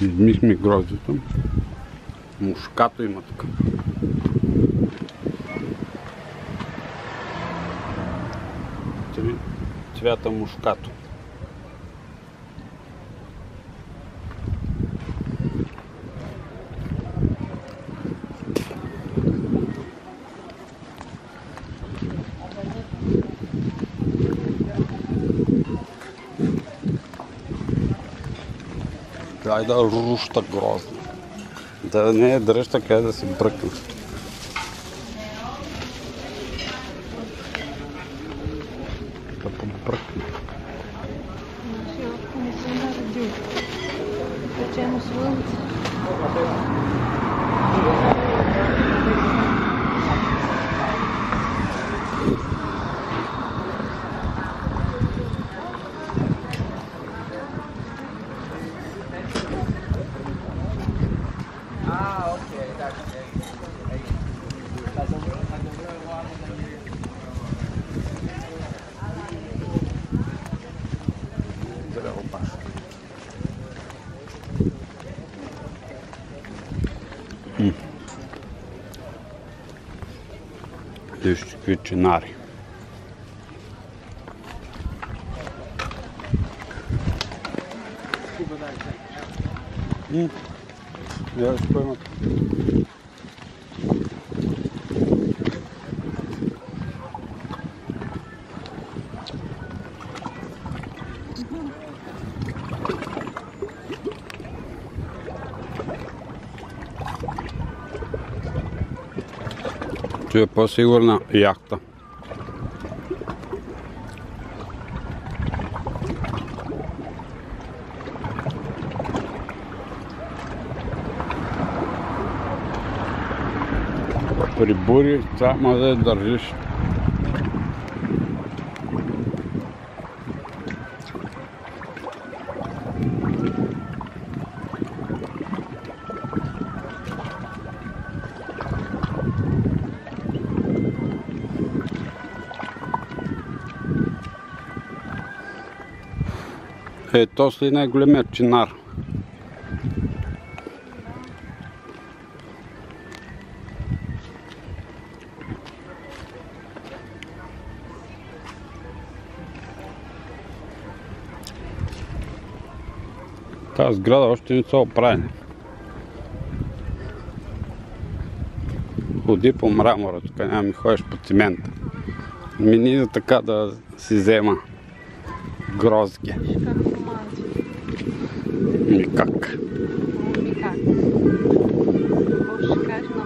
Измихме гроздето. Мушкато има тук. Цвята мушкато. Дай да рушта грозно. Да не е дръжта къде да си бръкне. deci küçünari. Mm. Я понял. Tu е по-сигурна яхта. При бури може да държиш. Е, то си най-големият чинар. Тази сграда още не са оправени. Ходи по мрамора, тук няма ми ходиш по цимента. Мини за така да си взема грозги. Как романти. Никак. Ми как? Какво ще кажеш на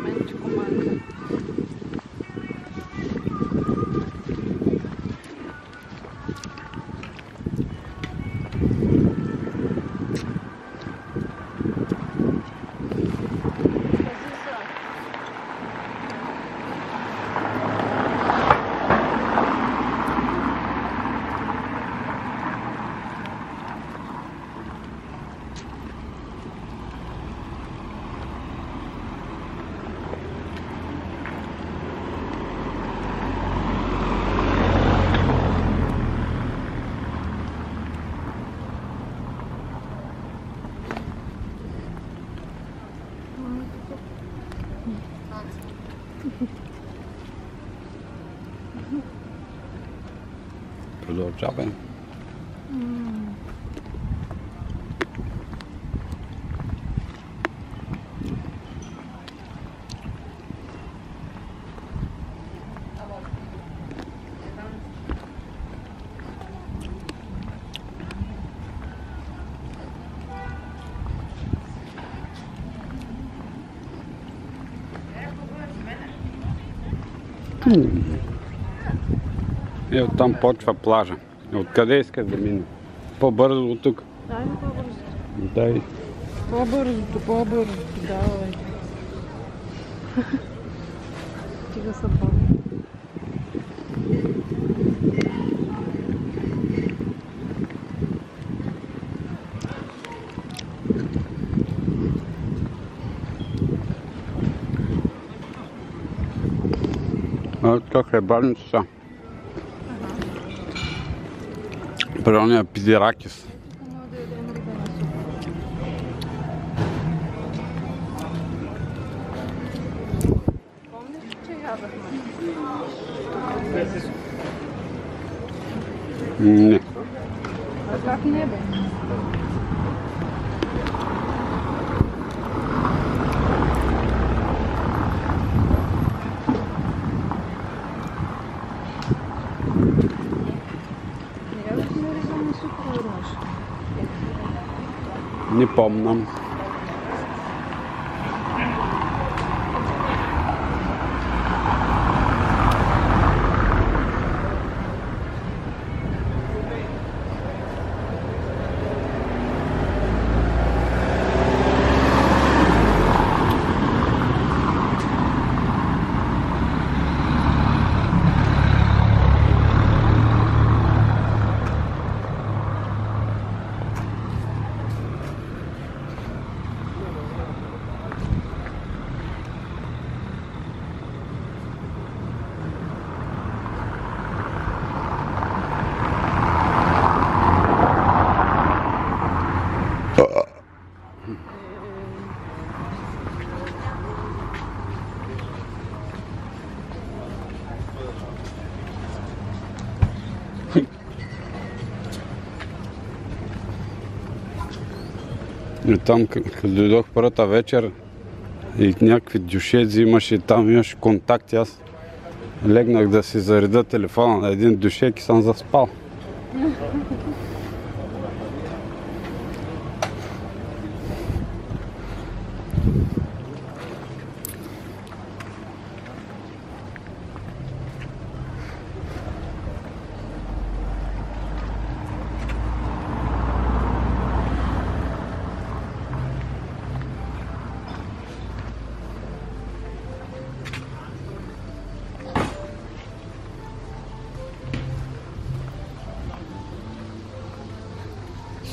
мен, Е, оттам почва плажа. Откъде искаш да мине? По-бързо от тук. Дай ми по-бързо. Дай. По-бързото, по-бързото, давай. Стига са бавни. Вот такая больница. Управление Педеракис. Нет. А как не было? Не помнам. И там, като дойдох първата вечер и някакви дюшеци имаше, там имаше контакти, аз легнах да си зареда телефона на един дюшек и съм заспал.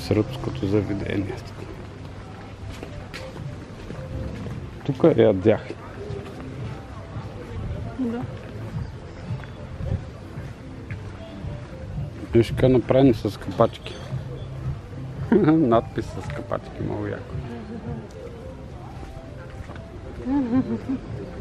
Сръбското заведение. Тук ядях. Да. Е направено с капачки. Надпис с капачки, много яко.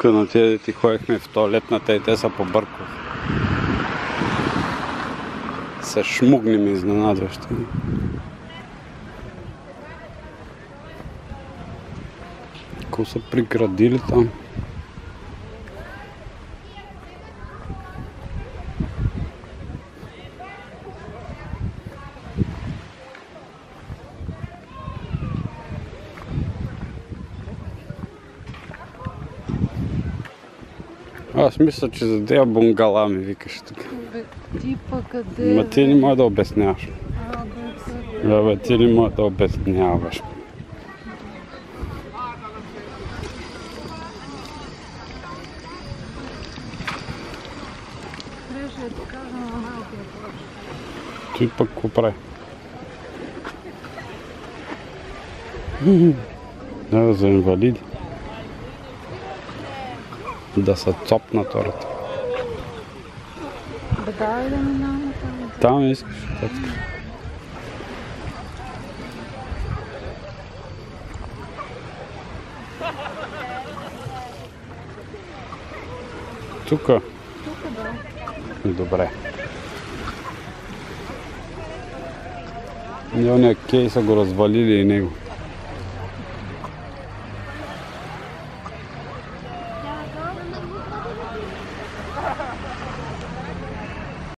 Тук на тези ти ходихме в туалетната и те са побъркваха. Се шмугнем изненадващо. Какво са приградили там? Аз мисля, че за дея бунгала ми викаш тук. Бе, ти пък къде? Ма ти не може да обясняваш. А, бе, бе, ти не може да обясняваш. Ти пък какво прави? Да, за инвалиди. Да са цопнат хората. Бе, давай да минаваме там. Там искаш. Точка. Тука. Тук да. Добре. Не, ония кей са го развалили и него.